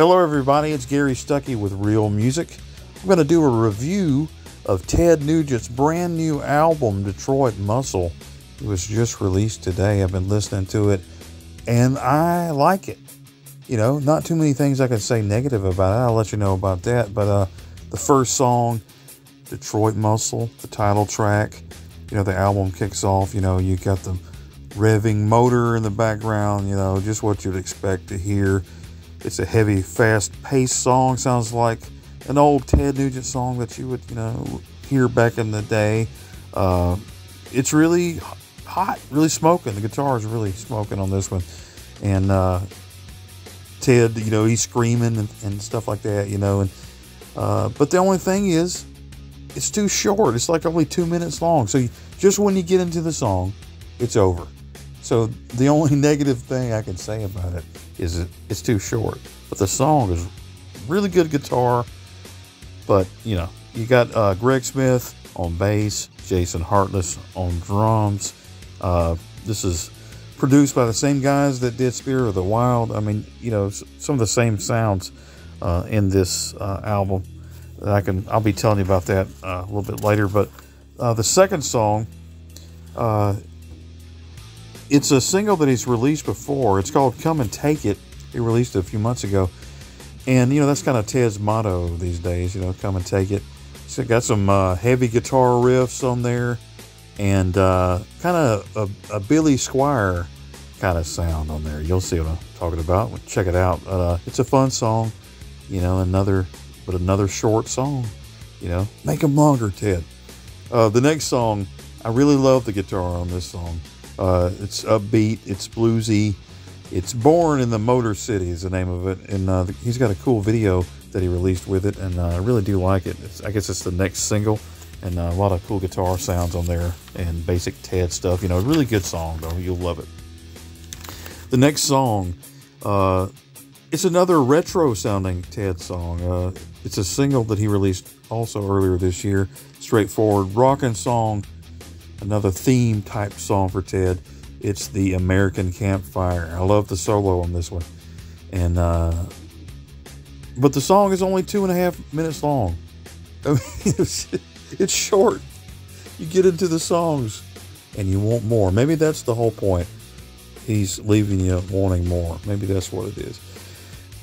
Hello, everybody. It's Gary Stuckey with Real Music. I'm going to do a review of Ted Nugent's brand new album, Detroit Muscle. It was just released today. I've been listening to it, and I like it. You know, not too many things I can say negative about it. I'll let you know about that. But uh, the first song, Detroit Muscle, the title track, you know, the album kicks off. You know, you got the revving motor in the background, you know, just what you'd expect to hear. It's a heavy, fast paced song. Sounds like an old Ted Nugent song that you would, you know, hear back in the day. Uh, it's really hot, really smoking. The guitar is really smoking on this one. And uh, Ted, you know, he's screaming and, and stuff like that, you know. And uh, But the only thing is, it's too short. It's like only two minutes long. So you, just when you get into the song, it's over. So the only negative thing I can say about it is it's too short. But the song is really good guitar. But you know, you got uh, Greg Smith on bass, Jason Hartless on drums. Uh, this is produced by the same guys that did Spirit of the Wild. I mean, you know, some of the same sounds uh, in this uh, album. I can I'll be telling you about that uh, a little bit later. But uh, the second song it's a single that he's released before. It's called Come and Take It. He released it a few months ago. And, you know, that's kind of Ted's motto these days, you know, come and take it. So got some uh, heavy guitar riffs on there and uh, kind of a, a, Billy Squier kind of sound on there. You'll see what I'm talking about. Check it out. Uh, it's a fun song, you know, another, but another short song, you know, make them longer, Ted. Uh, the next song, I really love the guitar on this song. Uh, it's upbeat, it's bluesy. It's Born in the Motor City is the name of it, and uh, he's got a cool video that he released with it, and uh, I really do like it. It's, I guess it's the next single, and uh, a lot of cool guitar sounds on there and basic Ted stuff. You know, really good song though. You'll love it. The next song, uh, it's another retro sounding Ted song. Uh, it's a single that he released also earlier this year. Straightforward rocking song another theme type song for Ted. It's the American Campfire. I love the solo on this one, and uh, but the song is only two and a half minutes long. I mean, it's, it's short. You get into the songs, and you want more. Maybe that's the whole point. He's leaving you wanting more. Maybe that's what it is.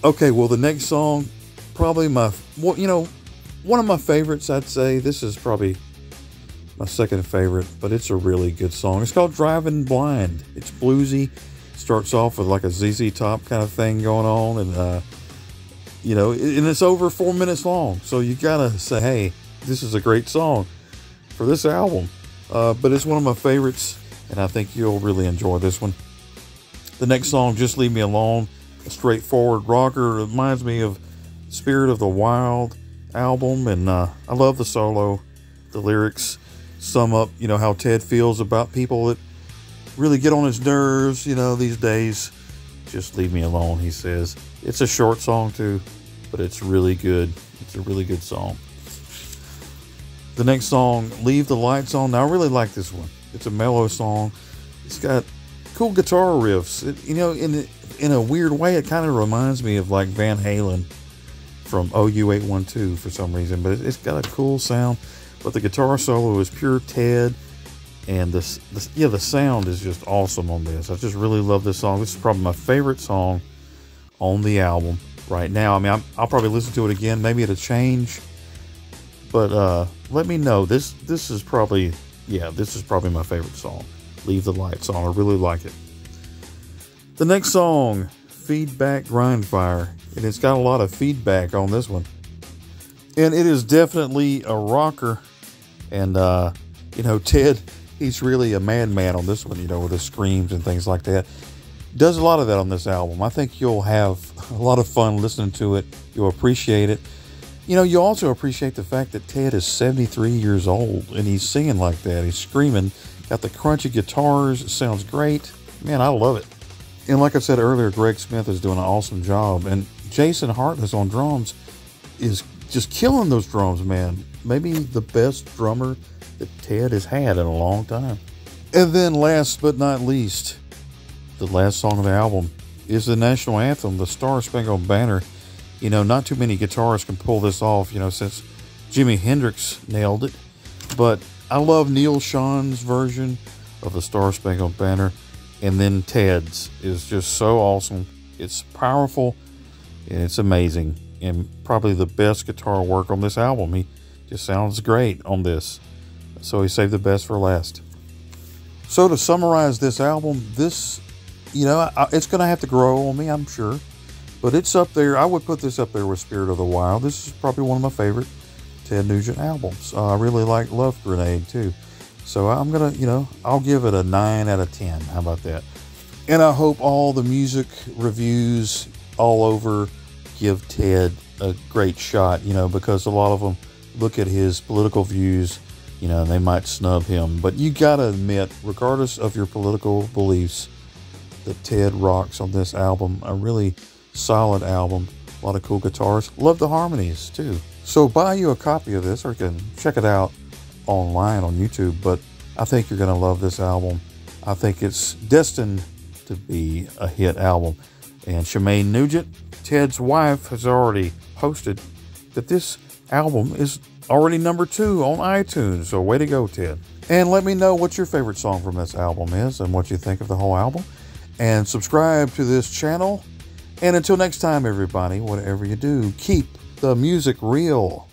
Okay, well, the next song, probably my, well, you know, one of my favorites. I'd say this is probably my second favorite, but it's a really good song. It's called Driving Blind. It's bluesy. Starts off with like a ZZ Top kind of thing going on, and uh, you know, and it's over four minutes long. So you gotta say, hey, this is a great song for this album. Uh, but it's one of my favorites, and I think you'll really enjoy this one. The next song, Just Leave Me Alone, a straightforward rocker, reminds me of Spirit of the Wild album, and uh, I love the solo, the lyrics sum up, you know, how Ted feels about people that really get on his nerves, you know, these days. Just leave me alone, he says. It's a short song too, but it's really good. It's a really good song. The next song, Leave the Lights On. Now, I really like this one. It's a mellow song. It's got cool guitar riffs. It, you know, in in a weird way, it kind of reminds me of like Van Halen from OU812 for some reason, but it's got a cool sound. But the guitar solo is pure Ted, and this, this, yeah, the sound is just awesome on this. I just really love this song. This is probably my favorite song on the album right now. I mean, i will probably listen to it again. Maybe it'll change, but uh, let me know. This this is probably yeah, this is probably my favorite song. Leave the lights on. I really like it. The next song, Feedback Grindfire, and it's got a lot of feedback on this one and it is definitely a rocker. And uh, you know, Ted, he's really a madman on this one. You know, with the screams and things like that. Does a lot of that on this album. I think you'll have a lot of fun listening to it. You'll appreciate it. You know, you also appreciate the fact that Ted is 73 years old and he's singing like that. He's screaming, got the crunchy guitars. It sounds great. Man, I love it. And like I said earlier, Greg Smith is doing an awesome job. And Jason Hartless on drums is just killing those drums, man. Maybe the best drummer that Ted has had in a long time. And then, last but not least, the last song of the album is the national anthem, the Star Spangled Banner. You know, not too many guitarists can pull this off, you know, since Jimi Hendrix nailed it. But I love Neal Schon's version of the Star Spangled Banner. And then Ted's is just so awesome. It's powerful and it's amazing. And probably the best guitar work on this album. He just sounds great on this. So he saved the best for last. So to summarize this album, this, you know, it's going to have to grow on me, I'm sure. But it's up there. I would put this up there with Spirit of the Wild. This is probably one of my favorite Ted Nugent albums. Uh, I really like Love Grenade too. So I'm going to, you know, I'll give it a 9 out of 10. How about that? And I hope all the music reviews all over give Ted a great shot, you know, because a lot of them look at his political views, you know, they might snub him. But you got to admit, regardless of your political beliefs, that Ted rocks on this album. A really solid album. A lot of cool guitars. Love the harmonies too. So buy you a copy of this or you can check it out online on YouTube. But I think you're going to love this album. I think it's destined to be a hit album. And Shemane Nugent, Ted's wife, has already posted that this album is already number two on iTunes. So way to go, Ted. And let me know what your favorite song from this album is and what you think of the whole album. And subscribe to this channel. And until next time, everybody, whatever you do, keep the music real.